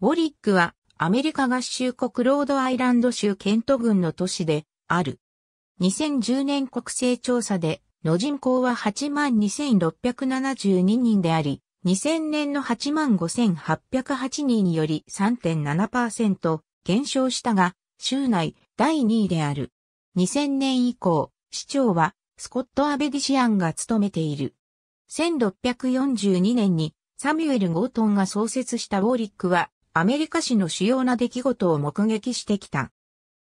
ウォリックはアメリカ合衆国ロードアイランド州ケント郡の都市である。2010年国勢調査での人口は82,672人であり、2000年の85,808人により3.7%減少したが、州内第2位である。2000年以降、市長はスコット・アベディシアンが務めている。1642年にサミュエル・ゴートンが創設したウォリックはアメリカ史の主要な出来事を目撃してきた。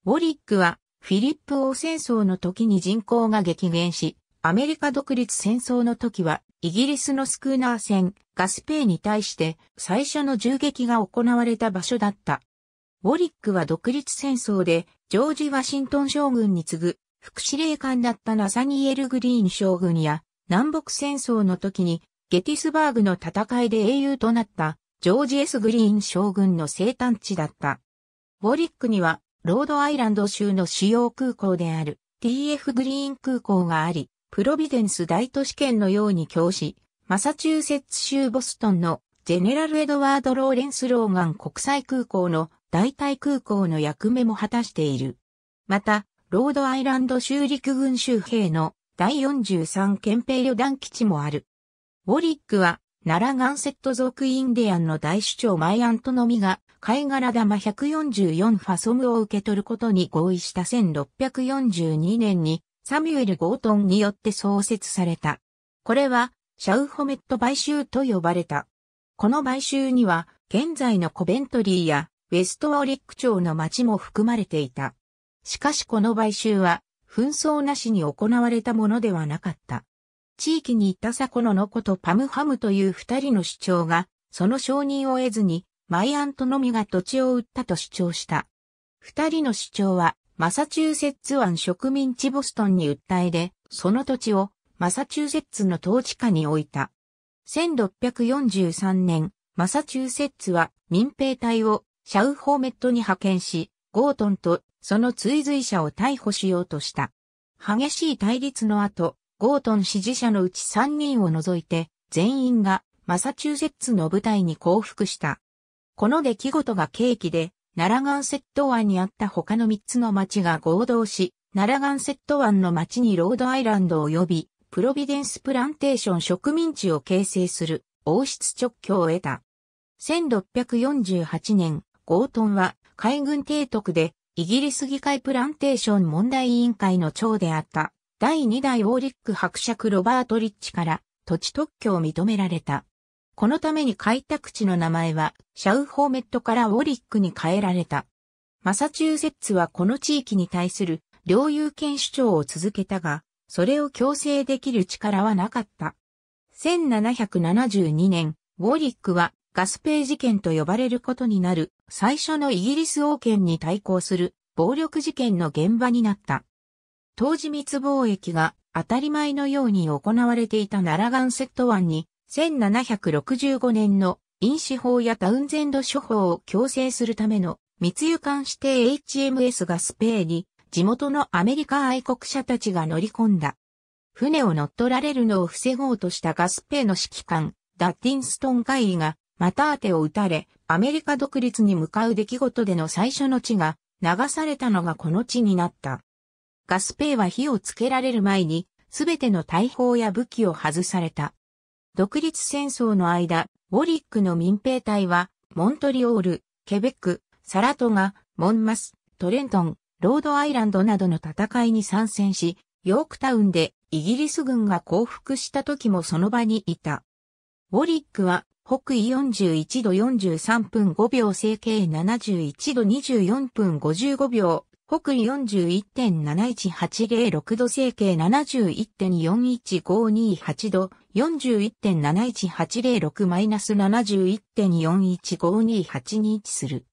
ウォリックはフィリップ王戦争の時に人口が激減し、アメリカ独立戦争の時はイギリスのスクーナー船ガスペイに対して最初の銃撃が行われた場所だった。ウォリックは独立戦争でジョージ・ワシントン将軍に次ぐ副司令官だったナサニエル・グリーン将軍や南北戦争の時にゲティスバーグの戦いで英雄となったジョージ・エス・グリーン将軍の生誕地だった。ウォリックには、ロードアイランド州の主要空港である TF グリーン空港があり、プロビデンス大都市圏のように教し、マサチューセッツ州ボストンのジェネラル・エドワード・ローレンス・ローガン国際空港の代替空港の役目も果たしている。また、ロードアイランド州陸軍州兵の第43憲兵旅団基地もある。ウォリックは奈良ガンセット族インディアンの大首長マイアントノミが貝殻玉144ファソムを受け取ることに合意した1642年にサミュエル・ゴートンによって創設された。これはシャウホメット買収と呼ばれた。この買収には現在のコベントリーやウェストオリック町の町も含まれていた。しかしこの買収は紛争なしに行われたものではなかった。地域に行ったサコノの子とパムハムという二人の主張が、その承認を得ずに、マイアントのみが土地を売ったと主張した。二人の主張は、マサチューセッツ湾植民地ボストンに訴えで、その土地をマサチューセッツの統治下に置いた。1643年、マサチューセッツは民兵隊をシャウホーメットに派遣し、ゴートンとその追随者を逮捕しようとした。激しい対立の後、ゴートン支持者のうち3人を除いて、全員がマサチューセッツの部隊に降伏した。この出来事が契機で、ナラガンセット湾にあった他の3つの町が合同し、ナラガンセット湾の町にロードアイランドを呼び、プロビデンスプランテーション植民地を形成する王室直居を得た。1648年、ゴートンは海軍提督でイギリス議会プランテーション問題委員会の長であった第2代ウォーリック伯爵ロバート・リッチから土地特許を認められた。このために開拓地の名前はシャウホーメットからウォリックに変えられた。マサチューセッツはこの地域に対する領有権主張を続けたが、それを強制できる力はなかった。1772年、ウォーリックはガスペー事件と呼ばれることになる最初のイギリス王権に対抗する暴力事件の現場になった。当時密貿易が当たり前のように行われていたナラガンセット湾に1765年の飲酒法やタウンゼンド処方を強制するための密輸艦指定 HMS ガスペーに地元のアメリカ愛国者たちが乗り込んだ。船を乗っ取られるのを防ごうとしたガスペーの指揮官、ダッティンストン会議がまた当てを撃たれ、アメリカ独立に向かう出来事での最初の地が流されたのがこの地になった。ガスペイは火をつけられる前に、すべての大砲や武器を外された。独立戦争の間、ウォリックの民兵隊は、モントリオール、ケベック、サラトガ、モンマス、トレントン、ロードアイランドなどの戦いに参戦し、ヨークタウンでイギリス軍が降伏した時もその場にいた。ウォリックは北緯41度43分5秒整形71度24分55秒北緯41.71806度整形71.41528度、41.71806-71.41528に位置する。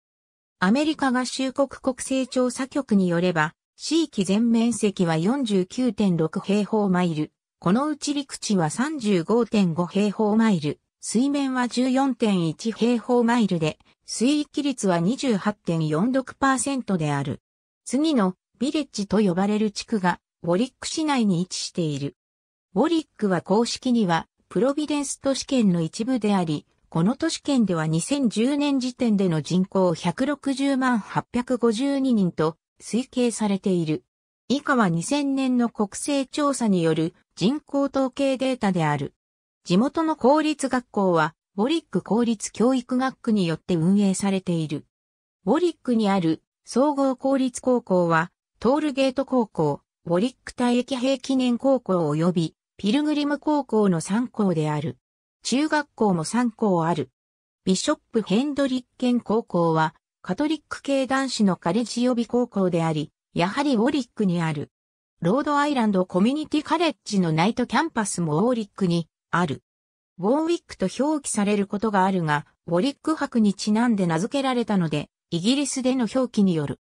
アメリカ合衆国国勢調査局によれば、地域全面積は49.6平方マイル、このうち陸地は35.5平方マイル、水面は14.1平方マイルで、水域率は28.46%である。次のビレッジと呼ばれる地区がウォリック市内に位置している。ウォリックは公式にはプロビデンス都市圏の一部であり、この都市圏では2010年時点での人口160万852人と推計されている。以下は2000年の国勢調査による人口統計データである。地元の公立学校は、ウォリック公立教育学区によって運営されている。ウォリックにある総合公立高校は、トールゲート高校、ウォリック大駅平記念高校及び、ピルグリム高校の3校である。中学校も3校ある。ビショップ・ヘンドリッケン高校は、カトリック系男子のカレッジ予備高校であり、やはりウォリックにある。ロードアイランドコミュニティカレッジのナイトキャンパスもウォリックにある。ウォーウィックと表記されることがあるが、ウォリック伯にちなんで名付けられたので、イギリスでの表記による。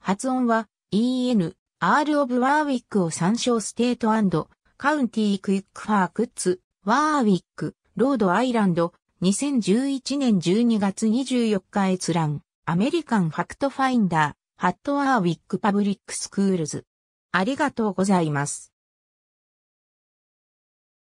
発音は EN、Earl of Warwick を参照 State County QuickFacts、Warwick、Rhode Island、2011年12月24日閲覧、 American FactFinder、ハット Warwick Public Schools。ありがとうございます。